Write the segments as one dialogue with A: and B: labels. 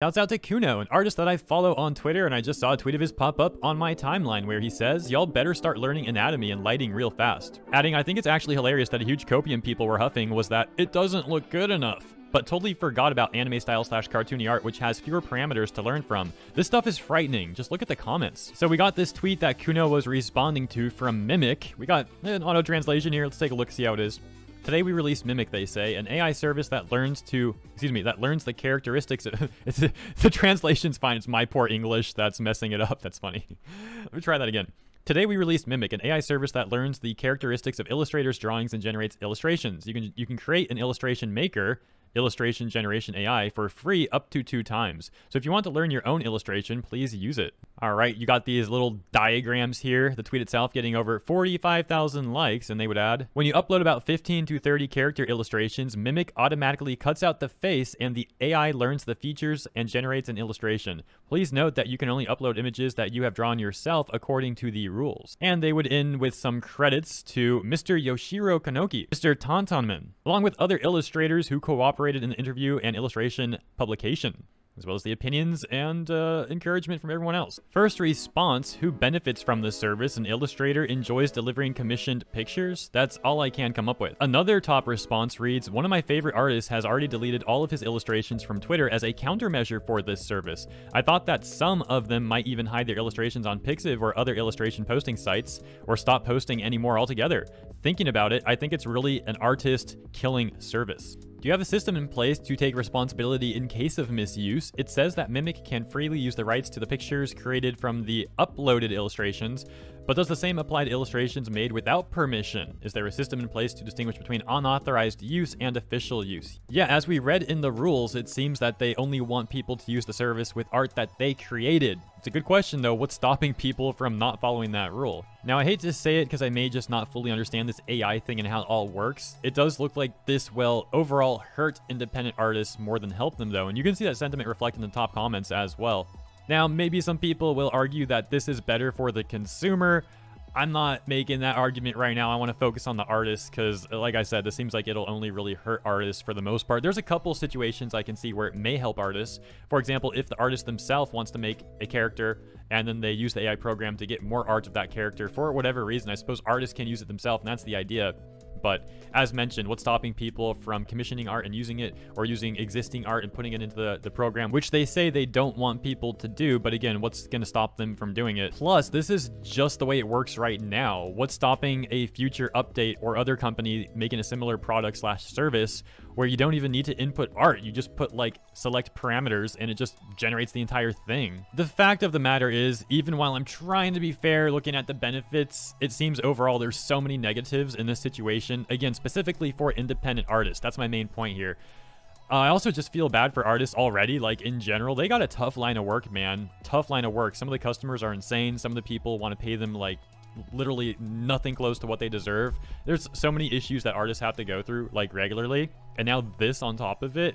A: Shouts out to Kuno, an artist that I follow on Twitter, and I just saw a tweet of his pop up on my timeline where he says, Y'all better start learning anatomy and lighting real fast. Adding, I think it's actually hilarious that a huge copium people were huffing was that it doesn't look good enough. But totally forgot about anime style slash cartoony art, which has fewer parameters to learn from. This stuff is frightening. Just look at the comments. So we got this tweet that Kuno was responding to from Mimic. We got an auto translation here. Let's take a look, see how it is. Today we released Mimic, they say, an AI service that learns to, excuse me, that learns the characteristics. Of, it's the translation's fine. It's my poor English that's messing it up. That's funny. Let me try that again. Today we released Mimic, an AI service that learns the characteristics of Illustrator's drawings and generates illustrations. You can you can create an illustration maker illustration generation AI for free up to two times. So if you want to learn your own illustration, please use it. All right, you got these little diagrams here. The tweet itself getting over 45,000 likes, and they would add, when you upload about 15 to 30 character illustrations, Mimic automatically cuts out the face and the AI learns the features and generates an illustration. Please note that you can only upload images that you have drawn yourself according to the rules. And they would end with some credits to Mr. Yoshiro Kanoki, Mr. Tantanman, along with other illustrators who cooperated in the interview and illustration publication as well as the opinions and uh, encouragement from everyone else. First response Who benefits from this service? An illustrator enjoys delivering commissioned pictures? That's all I can come up with. Another top response reads One of my favorite artists has already deleted all of his illustrations from Twitter as a countermeasure for this service. I thought that some of them might even hide their illustrations on Pixiv or other illustration posting sites, or stop posting anymore altogether. Thinking about it, I think it's really an artist killing service. Do you have a system in place to take responsibility in case of misuse? It says that Mimic can freely use the rights to the pictures created from the uploaded illustrations, but does the same apply to illustrations made without permission? Is there a system in place to distinguish between unauthorized use and official use? Yeah, as we read in the rules, it seems that they only want people to use the service with art that they created. It's a good question though, what's stopping people from not following that rule? Now I hate to say it because I may just not fully understand this AI thing and how it all works. It does look like this will overall hurt independent artists more than help them though, and you can see that sentiment reflected in the top comments as well. Now, maybe some people will argue that this is better for the consumer. I'm not making that argument right now. I want to focus on the artist because, like I said, this seems like it'll only really hurt artists for the most part. There's a couple situations I can see where it may help artists. For example, if the artist themselves wants to make a character and then they use the AI program to get more art of that character for whatever reason, I suppose artists can use it themselves, and that's the idea. But as mentioned, what's stopping people from commissioning art and using it or using existing art and putting it into the, the program, which they say they don't want people to do. But again, what's going to stop them from doing it? Plus, this is just the way it works right now. What's stopping a future update or other company making a similar product slash service where you don't even need to input art. You just put like select parameters and it just generates the entire thing. The fact of the matter is, even while I'm trying to be fair looking at the benefits, it seems overall there's so many negatives in this situation. Again, specifically for independent artists. That's my main point here. Uh, I also just feel bad for artists already, like in general. They got a tough line of work, man. Tough line of work. Some of the customers are insane. Some of the people want to pay them like literally nothing close to what they deserve. There's so many issues that artists have to go through like regularly, and now this on top of it,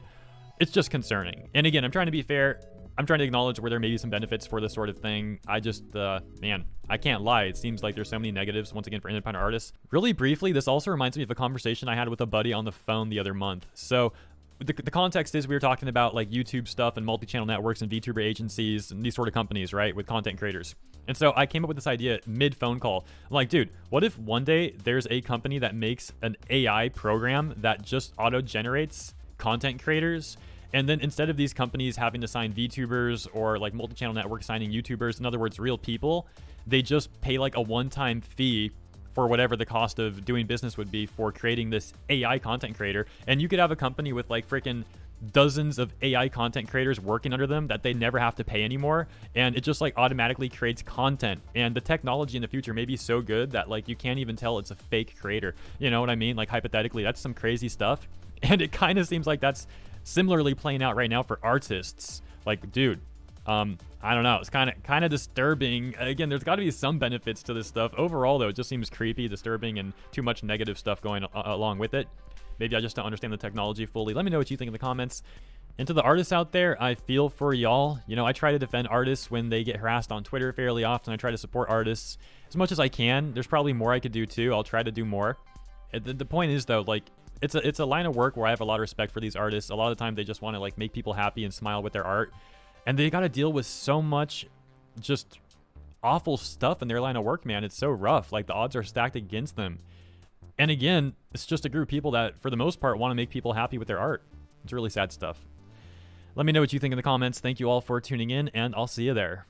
A: it's just concerning. And again, I'm trying to be fair. I'm trying to acknowledge where there may be some benefits for this sort of thing. I just, uh, man, I can't lie. It seems like there's so many negatives, once again, for independent artists. Really briefly, this also reminds me of a conversation I had with a buddy on the phone the other month. So, the, the context is we were talking about like YouTube stuff and multi-channel networks and VTuber agencies and these sort of companies, right, with content creators. And so I came up with this idea mid phone call. I'm like, dude, what if one day there's a company that makes an AI program that just auto generates content creators? And then instead of these companies having to sign VTubers or like multi channel networks signing YouTubers, in other words, real people, they just pay like a one time fee for whatever the cost of doing business would be for creating this AI content creator. And you could have a company with like freaking dozens of AI content creators working under them that they never have to pay anymore. And it just like automatically creates content. And the technology in the future may be so good that like you can't even tell it's a fake creator. You know what I mean? Like hypothetically, that's some crazy stuff. And it kind of seems like that's similarly playing out right now for artists. Like, dude, um, I don't know. It's kind of kind of disturbing. Again, there's got to be some benefits to this stuff. Overall, though, it just seems creepy, disturbing, and too much negative stuff going along with it. Maybe I just don't understand the technology fully. Let me know what you think in the comments. And to the artists out there, I feel for y'all. You know, I try to defend artists when they get harassed on Twitter fairly often. I try to support artists as much as I can. There's probably more I could do too. I'll try to do more. The, point is, though, like, it's a it's a line of work where I have a lot of respect for these artists. A lot of the time they just want to like make people happy and smile with their art. And they got to deal with so much just awful stuff in their line of work, man. It's so rough. Like the odds are stacked against them. And again, it's just a group of people that for the most part want to make people happy with their art. It's really sad stuff. Let me know what you think in the comments. Thank you all for tuning in and I'll see you there.